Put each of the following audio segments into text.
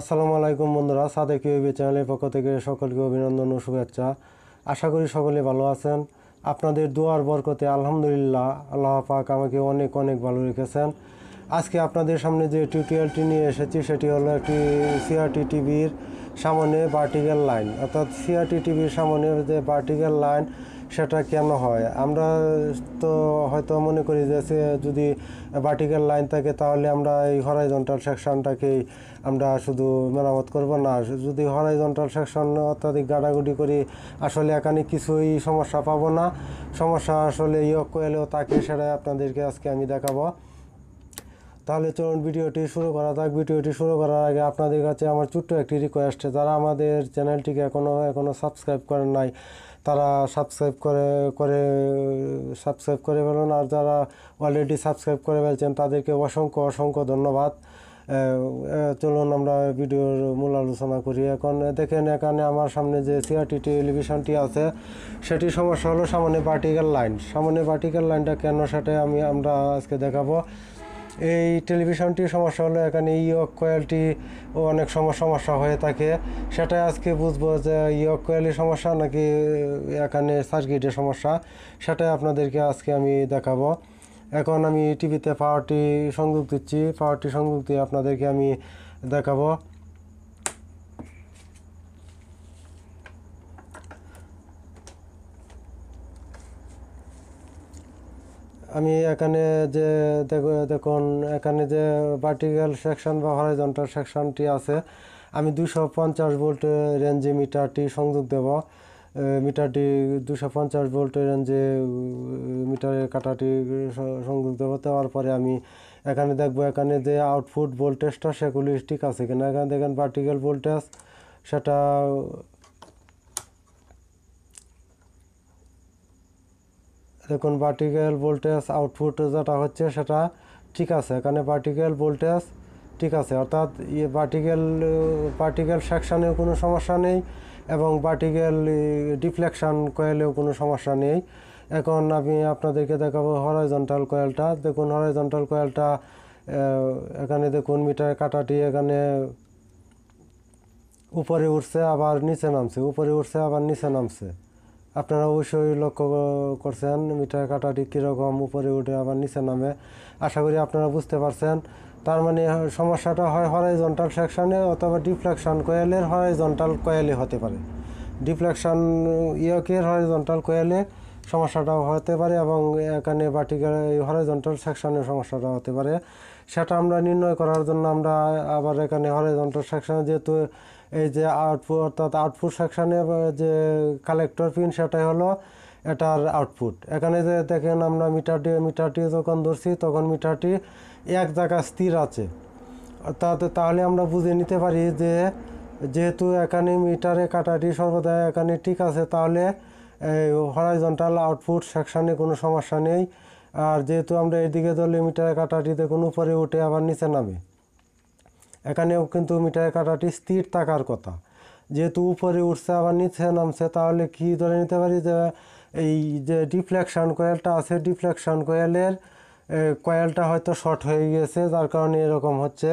আসসালামু আলাইকুম বন্ধুরা সাদেক ইউবি চ্যানেলের পক্ষ থেকে সকলকে অভিনন্দন ও শুভেচ্ছা। আশা করি সকলে ভালো আছেন। আপনাদের দুয়ার বরকতে আলহামদুলিল্লাহ আল্লাহ পাক আমাকে অনেক অনেক ভালো রেখেছেন। আজকে আপনাদের সামনে যে টিউটোরিয়ালটি নিয়ে এসেছি, সেটি হলো একটি সিআরটি টিভির সামনে ভার্টিক্যাল লাইন অর্থাৎ সিআরটি টিভির সামনে যে ভার্টিক্যাল লাইন সেটা কেন হয়? আমরা তো হয়তো মনে করি যে যদি ভার্টিক্যাল লাইন থাকে তাহলে আমরা এই হরাইজন্টাল সেকশনটাকেই আমরা শুধু মেরামত করব না। যদি হরাইজন্টাল সেকশন অত্যাধিক গাড়াগুড়ি করি, আসলে এখানে কিছুই সমস্যা পাবো না। সমস্যা আসলে ইয়ক কোয়েলেও তাকে সেটাই আপনাদেরকে আজকে আমি দেখাবো। তাহলে চলুন ভিডিওটি শুরু করা যাক। ভিডিওটি শুরু করার আগে আপনাদের কাছে আমার ছোট্ট একটি রিকোয়েস্ট যারা আমাদের চ্যানেলটিকে এখনও এখনও সাবস্ক্রাইব করেন নাই তারা সাবস্ক্রাইব করে করে সাবস্ক্রাইব করে ফেলুন আর যারা অলরেডি সাবস্ক্রাইব করে ফেলছেন তাদেরকে অসংখ্য অসংখ্য ধন্যবাদ। চলুন আমরা ভিডিওর মূল আলোচনা করি। এখন দেখেন এখানে আমার সামনে যে সিআরটি টেলিভিশনটি আছে, সেটি সমস্যা হলো সামনে ভার্টিক্যাল লাইন সামনে ভার্টিক্যাল লাইনটা কেন সেটা আমি, আমরা আজকে দেখাবো। এই টেলিভিশনটির সমস্যা হলো এখানে ইয়ক কয়েলটি অনেক সমস্যা হয়ে থাকে। সেটাই আজকে বুঝব যে ইয়ক কয়েলের সমস্যা নাকি এখানে সার্কিটের সমস্যা, সেটাই আপনাদেরকে আজকে আমি দেখাবো। এখন আমি টিভিতে পাওয়ারটি সংযোগ দিচ্ছি পাওয়ারটি সংযোগ দিয়ে আপনাদেরকে আমি দেখাবো। আমি এখানে যে দেখ- দেখুন, এখানে যে ভার্টিক্যাল সেকশন বা হরাইজন্টাল সেকশনটি আছে, আমি দুশো পঞ্চাশ ভোল্ট রেঞ্জে মিটারটি সংযোগ দেব। মিটারটি দুশো পঞ্চাশ ভোল্ট রেঞ্জে মিটারের কাটাটি সংযোগ দেবো। দেওয়ার পরে আমি এখানে দেখব, এখানে যে আউটপুট ভোল্টেজটা সেগুলি ঠিক আছে কিনা? এখানে দেখেন ভার্টিক্যাল ভোল্টেজ সেটা দেখুন ভার্টিক্যাল ভোল্টেজ আউটপুট যেটা হচ্ছে সেটা ঠিক আছে। এখানে ভার্টিক্যাল ভোল্টেজ ঠিক আছে। অর্থাৎ ইয়ে ভার্টিক্যাল পার্টিকেল সেকশানেও কোনো সমস্যা নেই এবং ভার্টিক্যাল ডিফ্লেকশন কয়েলেও কোনো সমস্যা নেই। এখন আমি আপনাদেরকে দেখাবো হরাইজন্টাল কয়েলটা দেখুন হরাইজন্টাল কয়েলটা এখানে দেখুন, মিটার কাটাটি এখানে উপরে উঠছে, আবার নিচে নামছে। উপরে উঠছে, আবার নিচে নামছে। আপনারা অবশ্যই লক্ষ্য করছেন, মিটার কাটাটি কীরকম, উপরে উঠে আবার নিচে নামে। আশা করি আপনারা বুঝতে পারছেন। তার মানে সমস্যাটা হয় হরাইজন্টাল সেকশনে অথবা ডিফ্লেকশন কয়েলের হরাইজন্টাল কয়েলে হতে পারে। ডিফ্লেকশন ইয়কের হরাইজন্টাল কয়েলে সমস্যাটাও হতে পারে এবং এখানে ভার্টিক্যাল হরাইজন্টাল সেকশনে সমস্যাটা হতে পারে। সেটা আমরা নির্ণয় করার জন্য আমরা আবার এখানে হরাইজন্টাল সেকশানে যেহেতু এই যে আউটপুট অর্থাৎ আউটপুট সেকশানে যে কালেক্টর পিন সেটাই হলো এটার আউটপুট এখানে যে দেখেন আমরা মিটারটি মিটারটি যখন ধরছি, তখন মিটারটি এক জায়গায় স্থির আছে। অর্থাৎ তাহলে আমরা বুঝে নিতে পারি যে যেহেতু এখানে মিটারে কাটাটি সর্বদা এখানে ঠিক আছে, তাহলে হরাইজন্টাল আউটপুট সেকশানে কোনো সমস্যা নেই। আর যেহেতু আমরা এদিকে ধরলে মিটারে কাটাটিতে কোনো উপরে উঠে আবার নিচে নামে। এখানেও কিন্তু মিটারের কাঁটাটি স্থির থাকার কথা। যেহেতু উপরে উঠছে, আবার নিচে নামছে, তাহলে কি ধরে নিতে পারি যে, এই যে ডিফ্লেকশন কয়েলটা আছে ডিফ্লেকশন কয়েলের কয়েলটা হয়তো শর্ট হয়ে গিয়েছে, যার কারণে এরকম হচ্ছে।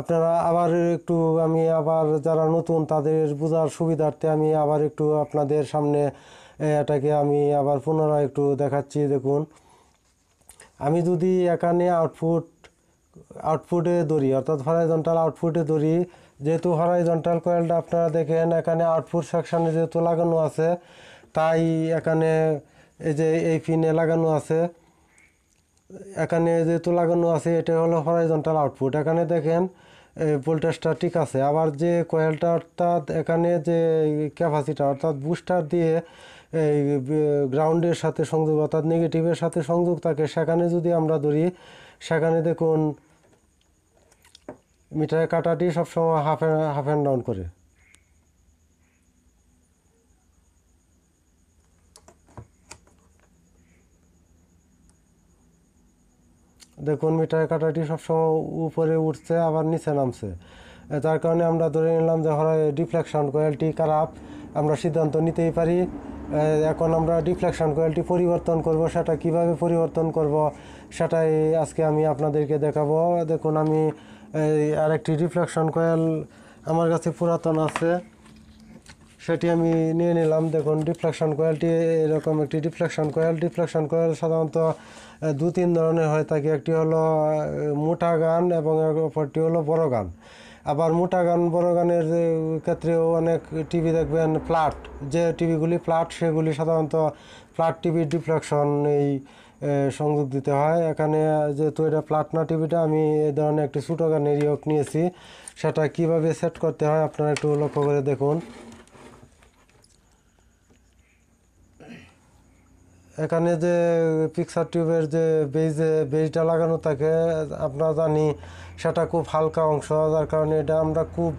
আপনারা আবার একটু, আমি আবার যারা নতুন তাদের বোঝার সুবিধার্থে আমি আবার একটু আপনাদের সামনে এটাকে আমি আবার পুনরায় একটু দেখাচ্ছি, দেখুন। আমি যদি এখানে আউটপুট আউটপুটে দৌড়ি অর্থাৎ হরাইজন্টাল আউটপুটে ধরি, যেহেতু হরাইজন্টাল কয়েলটা আপনারা দেখেন, এখানে আউটপুট সেকশানে যেহেতু লাগানো আছে, তাই এখানে এই যে এই পিনে লাগানো আছে, এখানে যেহেতু লাগানো আছে, এটা হলো হরাইজন্টাল আউটপুট এখানে দেখেন ভোল্টেজটা ঠিক আছে। আবার যে কয়েলটা অর্থাৎ এখানে যে ক্যাপাসিটার অর্থাৎ বুস্টার দিয়ে এই গ্রাউন্ডের সাথে সংযোগ, অর্থাৎ নেগেটিভের সাথে সংযোগ থাকে, সেখানে যদি আমরা ধরি, সেখানে দেখুন, মিটারের কাটাটি সবসময় হাফ হাফ অ্যান্ড ডাউন করে। দেখুন মিটারের কাটাটি সবসময় উপরে উঠছে, আবার নিচে নামছে। তার কারণে আমরা ধরে নিলাম যে হয় ডিফ্লেকশন কয়েলটি খারাপ, আমরা সিদ্ধান্ত নিতেই পারি। এখন আমরা ডিফ্লেকশন কয়েলটি পরিবর্তন করব, সেটা কীভাবে পরিবর্তন করব, সেটাই আজকে আমি আপনাদেরকে দেখাবো। দেখুন, আমি আরেকটি রিফ্লেকশন কয়েল আমার কাছে পুরাতন আছে, সেটি আমি নিয়ে নিলাম। দেখুন, ডিফ্লেকশন কয়েলটি এরকম একটি ডিফ্লেকশন কয়েল। ডিফ্লেকশন কয়েল সাধারণত দু তিন ধরনের হয়ে। থাকে একটি হলো মোটা গান এবং অপরটি হলো বড় গান। আবার মোটা গান, বড় গানের ক্ষেত্রেও অনেক টিভি দেখবেন, ফ্ল্যাট। যে টিভিগুলি ফ্ল্যাট, সেগুলি সাধারণত ফ্ল্যাট টিভির ডিফ্লেকশন এই সংযোগ দিতে হয়। এখানে যেহেতু এটা ফ্ল্যাট না টিভিটা, আমি এই ধরনের একটি ছোটো গানের ইয়ক নিয়েছি। সেটা কীভাবে সেট করতে হয়, আপনারা একটু লক্ষ্য করে দেখুন। এখানে যে পিকচার টিউবের যে বেজে বেজটা লাগানো থাকে, আমরা জানি সেটা খুব হালকা অংশ, যার কারণে এটা আমরা খুব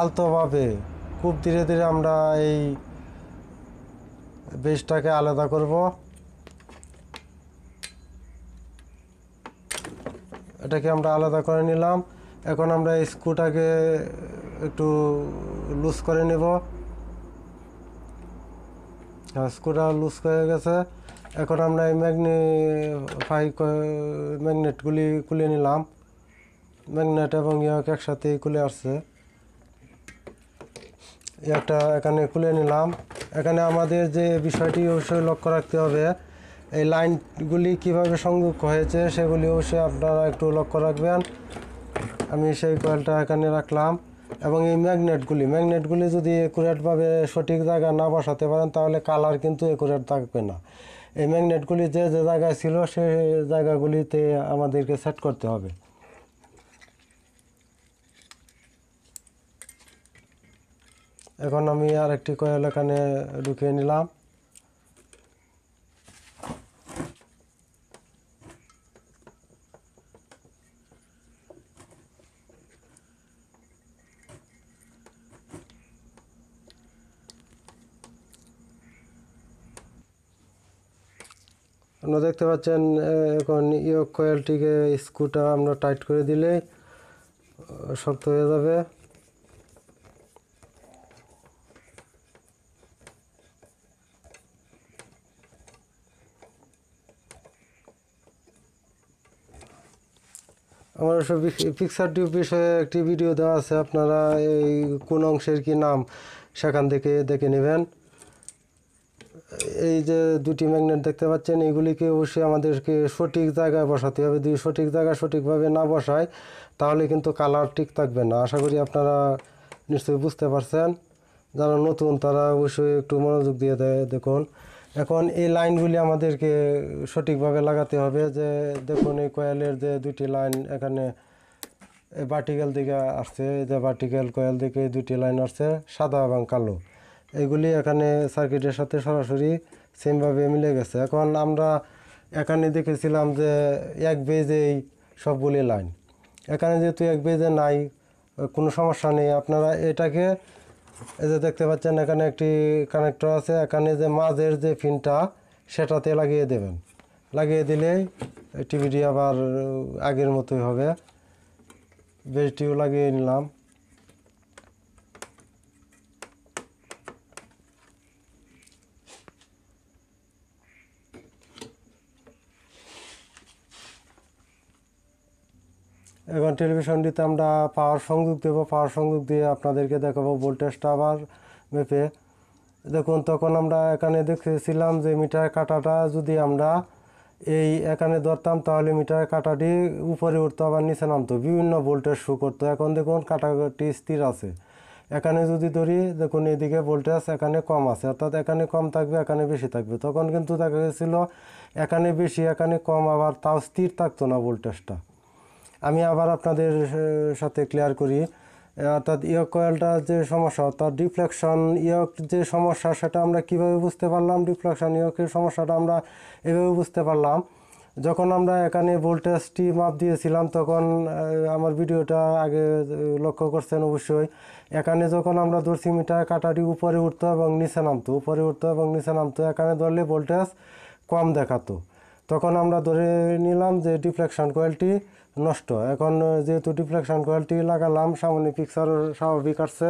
আলতোভাবে, খুব ধীরে ধীরে আমরা এই বেজটাকে আলাদা করব। এটাকে আমরা আলাদা করে নিলাম। এখন আমরা এই স্ক্রুটাকে একটু লুজ করে নেব। স্ক্রুটা লুজ হয়ে গেছে। এখন আমরা এই ম্যাগনিফাই ম্যাগনেটগুলি খুলে নিলাম। ম্যাগনেট এবং ইয়ক একসাথেই খুলে আসছে। একটা এখানে খুলে নিলাম। এখানে আমাদের যে বিষয়টি অবশ্যই লক্ষ্য রাখতে হবে, এই লাইনগুলি কীভাবে সংযোগ হয়েছে সেগুলি অবশ্যই আপনারা একটু লক্ষ্য রাখবেন। আমি সেই কয়েলটা এখানে রাখলাম এবং এই ম্যাগনেটগুলি ম্যাগনেটগুলি যদি একুরেটভাবে সঠিক জায়গায় না বসাতে পারেন তাহলে কালার কিন্তু একুরেট থাকবে না। এই ম্যাগনেটগুলি যে যে জায়গায় ছিল, সে জায়গাগুলিতে আমাদেরকে সেট করতে হবে। এখন আমি আর একটি কয়েল এখানে ঢুকিয়ে নিলাম। আপনারা দেখতে পাচ্ছেন এখন ইয়ক কয়েলটিকে স্ক্রুটা আমরা টাইট করে দিলে শক্ত হয়ে যাবে। আমার সব পিকচার টিউব বিষয়ে একটি ভিডিও দেওয়া আছে, আপনারা এই কোন অংশের কি নাম সেখান থেকে দেখে নেবেন। এই যে দুটি ম্যাগনেট দেখতে পাচ্ছেন, এগুলিকে অবশ্যই আমাদেরকে সঠিক জায়গায় বসাতে হবে। যদি সঠিক জায়গায় সঠিকভাবে না বসায়, তাহলে কিন্তু কালার ঠিক থাকবে না। আশা করি আপনারা নিশ্চয়ই বুঝতে পারছেন। যারা নতুন, তারা অবশ্যই একটু মনোযোগ দিয়ে দেয় দেখুন। এখন এই লাইনগুলি আমাদেরকে সঠিকভাবে লাগাতে হবে যে, দেখুন এই কয়েলের যে দুটি লাইন এখানে এই ভার্টিক্যাল দিকে আসছে যে ভার্টিক্যাল কয়েল দিকে দুটি লাইন আসছে, সাদা এবং কালো। এগুলি এখানে সার্কিটের সাথে সরাসরি সেমভাবে মিলে গেছে। এখন আমরা এখানে দেখেছিলাম যে এক বেজেই সবগুলি লাইন। এখানে যেহেতু এক বেজে নাই, কোনো সমস্যা নেই। আপনারা এটাকে এই যে দেখতে পাচ্ছেন, এখানে একটি কানেক্টর আছে। এখানে যে মাঝের যে ফিনটা, সেটাতে লাগিয়ে দেবেন। লাগিয়ে দিলেই টিভিটি আবার আগের মতোই হবে। বেজটিও লাগিয়ে নিলাম। এখন টেলিভিশনটিতে আমরা পাওয়ার সংযোগ দেবো। পাওয়ার সংযোগ দিয়ে আপনাদেরকে দেখাবো ভোল্টেজটা আবার মেপে। দেখুন, তখন আমরা এখানে দেখেছিলাম যে মিটার কাটাটা যদি আমরা এই এখানে ধরতাম, তাহলে মিটার কাটাটি উপরে উঠতো, আবার নিচে নামতো। বিভিন্ন ভোল্টেজ শো করতো। এখন দেখুন কাটাটি স্থির আছে। এখানে যদি ধরি, দেখুন, এদিকে ভোল্টেজ এখানে কম আছে। অর্থাৎ এখানে কম থাকবে, এখানে বেশি থাকবে। তখন কিন্তু দেখা গেছিল, এখানে বেশি, এখানে কম, আবার তাও স্থির থাকতো না ভোল্টেজটা। আমি আবার আপনাদের সাথে ক্লিয়ার করি। অর্থাৎ ইয়ক কয়েলটার যে সমস্যা, অর্থাৎ ডিফ্লেকশন, ইয়ক যে সমস্যা, সেটা আমরা কীভাবে বুঝতে পারলাম? ডিফ্লেকশন, ইয়কের সমস্যাটা আমরা এভাবে বুঝতে পারলাম। যখন আমরা এখানে ভোল্টেজটি মাপ দিয়েছিলাম, তখন আমার ভিডিওটা আগে লক্ষ্য করছেন অবশ্যই। এখানে যখন আমরা ধরছি, মিটার কাটাটি উপরে উঠতো এবং নিচে নামতো, উপরে উঠতো এবং নিচে নামতো, এখানে ধরলে ভোল্টেজ কম দেখাতো। তখন আমরা ধরে নিলাম যে ডিফ্লেকশন কয়েলটি নষ্ট। এখন যেহেতু ডিফ্লেকশন কয়েলটি লাগালাম, সামনে পিকচার স্বাভাবিক আসছে।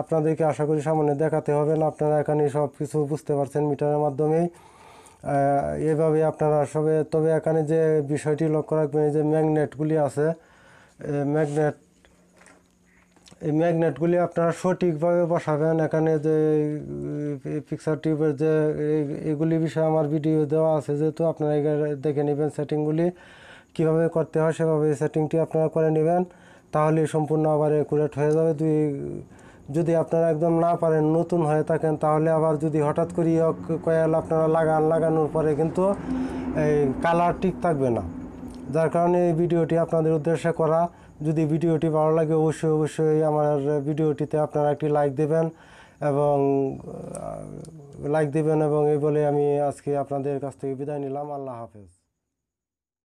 আপনাদেরকে আশা করি সামনে দেখাতে হবে না। আপনারা এখানে সব কিছু বুঝতে পারছেন মিটারের মাধ্যমেই। এভাবে আপনারা সবে তবে এখানে যে বিষয়টি লক্ষ্য রাখবেন যে ম্যাগনেটগুলি আছে ম্যাগনেট এই ম্যাগনেটগুলি আপনারা সঠিকভাবে বসাবেন। এখানে যে পিকচার টিউবের যে এগুলি বিষয়ে আমার ভিডিও দেওয়া আছে। যেহেতু আপনারা দেখে নেবেন সেটিংগুলি কীভাবে করতে হয় সেভাবে সেটিংটি আপনারা করে নেবেন। তাহলে সম্পূর্ণ আবার একুরেট হয়ে যাবে। দুই, যদি আপনারা একদম না পারেন, নতুন হয়ে থাকেন, তাহলে আবার যদি হঠাৎ করে কয়েল আপনারা লাগান, লাগানোর পরে কিন্তু এই কালার ঠিক থাকবে না। যার কারণে এই ভিডিওটি আপনাদের উদ্দেশ্যে করা। যদি ভিডিওটি ভালো লাগে, অবশ্যই অবশ্যই আমার ভিডিওটিতে আপনারা একটি লাইক দেবেন এবং লাইক দেবেন এবং এই বলে আমি আজকে আপনাদের কাছ থেকে বিদায় নিলাম। আল্লাহ হাফেজ।